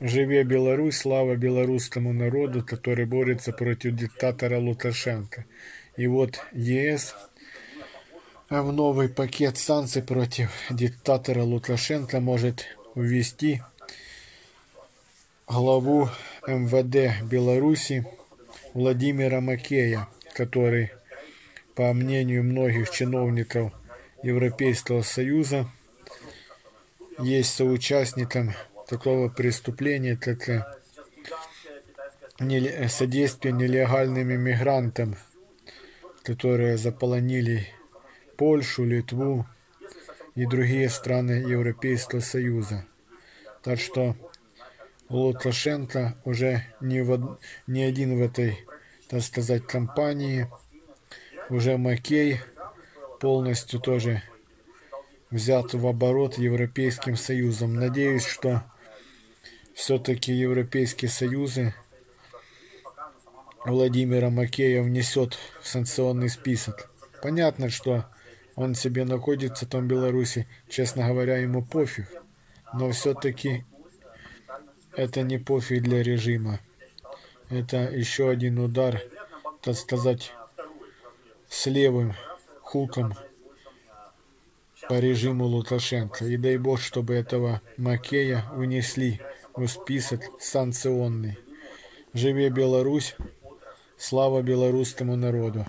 Живе Беларусь, слава белорусскому народу, который борется против диктатора Лукашенко. И вот ЕС в новый пакет санкций против диктатора Лукашенко может ввести главу МВД Беларуси Владимира Макея, который, по мнению многих чиновников Европейского Союза, есть соучастником такого преступления, как э, содействие нелегальным иммигрантам, которые заполонили Польшу, Литву и другие страны Европейского Союза. Так что Лукашенко уже не, в, не один в этой, так сказать, компании. Уже Макей полностью тоже взят в оборот Европейским Союзом. Надеюсь, что все-таки Европейские Союзы Владимира Макея внесет в санкционный список. Понятно, что он себе находится там в Беларуси, честно говоря, ему пофиг. Но все-таки это не пофиг для режима. Это еще один удар, так сказать, с левым хуком по режиму Лукашенко. И дай бог, чтобы этого Макея унесли в список санкционный. Живе Беларусь! Слава белорусскому народу!